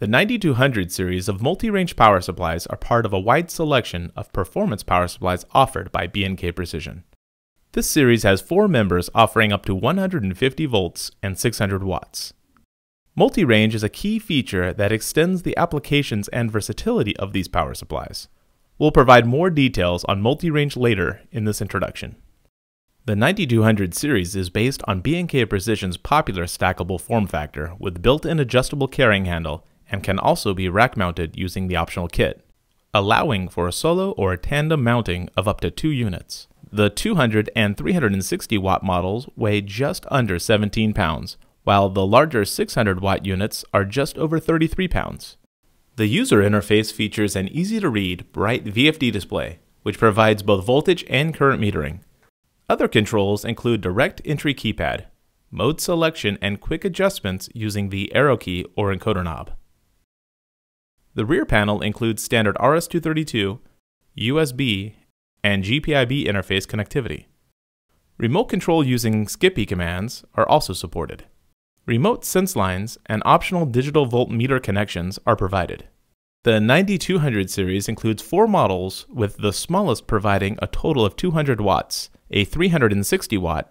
The 9200 series of multi-range power supplies are part of a wide selection of performance power supplies offered by B&K Precision. This series has four members offering up to 150 volts and 600 watts. Multi-range is a key feature that extends the applications and versatility of these power supplies. We'll provide more details on multi-range later in this introduction. The 9200 series is based on B&K Precision's popular stackable form factor with built-in adjustable carrying handle and can also be rack mounted using the optional kit, allowing for a solo or a tandem mounting of up to two units. The 200 and 360 watt models weigh just under 17 pounds, while the larger 600 watt units are just over 33 pounds. The user interface features an easy to read, bright VFD display, which provides both voltage and current metering. Other controls include direct entry keypad, mode selection, and quick adjustments using the arrow key or encoder knob. The rear panel includes standard RS-232, USB, and GPIB interface connectivity. Remote control using SCPI commands are also supported. Remote sense lines and optional digital voltmeter connections are provided. The 9200 series includes four models, with the smallest providing a total of 200 watts, a 360 watt,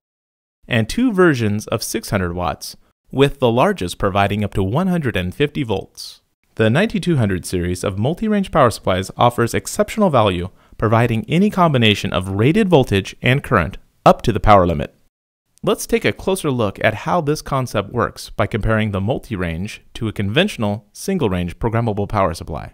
and two versions of 600 watts, with the largest providing up to 150 volts. The 9200 series of multi-range power supplies offers exceptional value, providing any combination of rated voltage and current up to the power limit. Let's take a closer look at how this concept works by comparing the multi-range to a conventional single-range programmable power supply.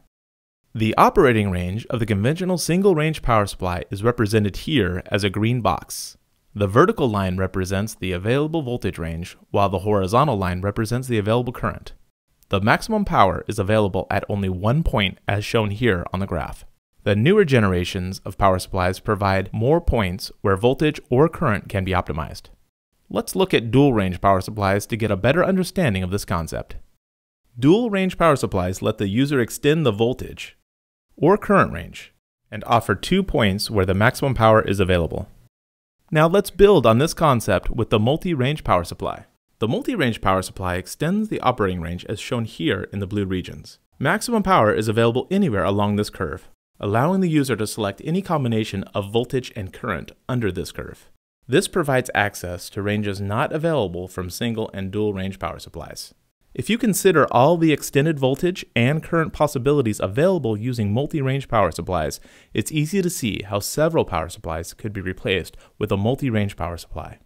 The operating range of the conventional single-range power supply is represented here as a green box. The vertical line represents the available voltage range, while the horizontal line represents the available current. The maximum power is available at only one point as shown here on the graph. The newer generations of power supplies provide more points where voltage or current can be optimized. Let's look at dual range power supplies to get a better understanding of this concept. Dual range power supplies let the user extend the voltage or current range and offer two points where the maximum power is available. Now let's build on this concept with the multi-range power supply. The multi-range power supply extends the operating range as shown here in the blue regions. Maximum power is available anywhere along this curve, allowing the user to select any combination of voltage and current under this curve. This provides access to ranges not available from single and dual range power supplies. If you consider all the extended voltage and current possibilities available using multi-range power supplies, it's easy to see how several power supplies could be replaced with a multi-range power supply.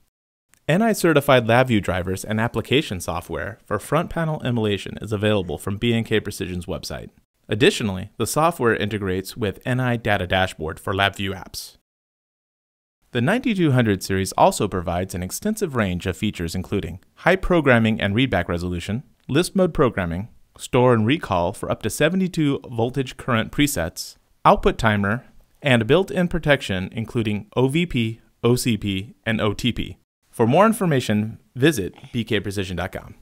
NI certified LabVIEW drivers and application software for front panel emulation is available from B&K Precision's website. Additionally, the software integrates with NI Data Dashboard for LabVIEW apps. The 9200 series also provides an extensive range of features including high programming and readback resolution, list mode programming, store and recall for up to 72 voltage current presets, output timer, and built-in protection including OVP, OCP, and OTP. For more information, visit bkprecision.com.